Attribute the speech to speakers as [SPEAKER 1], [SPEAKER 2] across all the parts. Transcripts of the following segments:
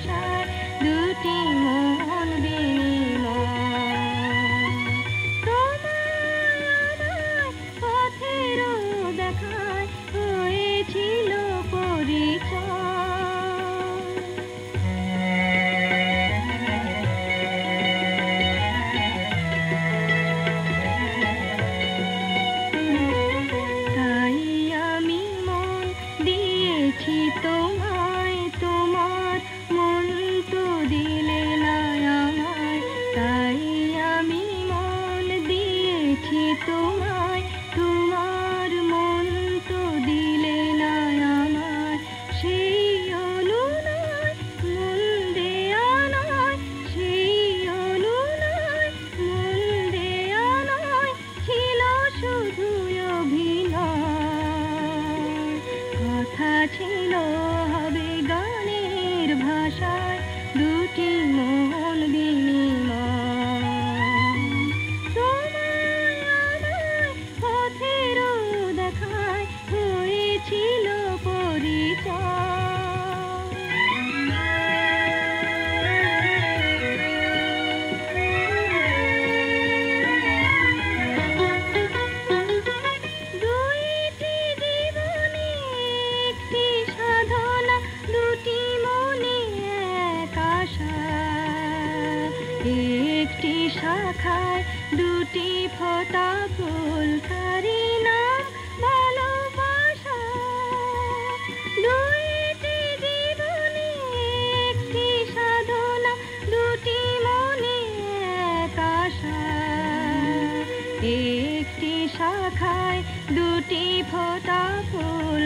[SPEAKER 1] আশার দুটি মন হয়েছিল তাই আমি মন দিয়েছি তোমার দেখি তোমার শাখায় দুটি ফোঁটা ফুল তারি নাম ভালোবাসা দুইটি জীবনে একটি সাধনা, দুটি মনে এক একটি শাখায় দুটি ফোঁটা ফুল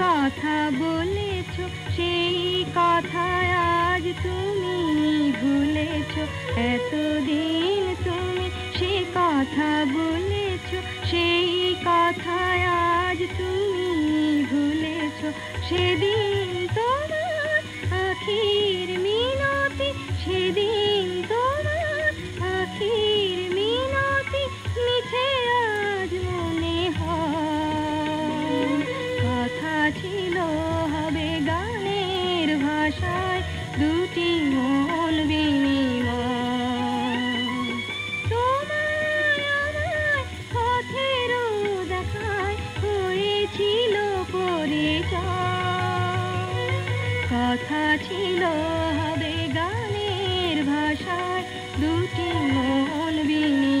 [SPEAKER 1] কথা বলেছ, সেই কথা আজ তুমি ভুলেছ। এতদিন তুমি সে কথা বলেছ, সেই কথা আজ তুমি ভুলেছ। সেদিন দুটি পরিচয়। কথা ছিল হবে গানের ভাষায় দুটি মন বিনিময়।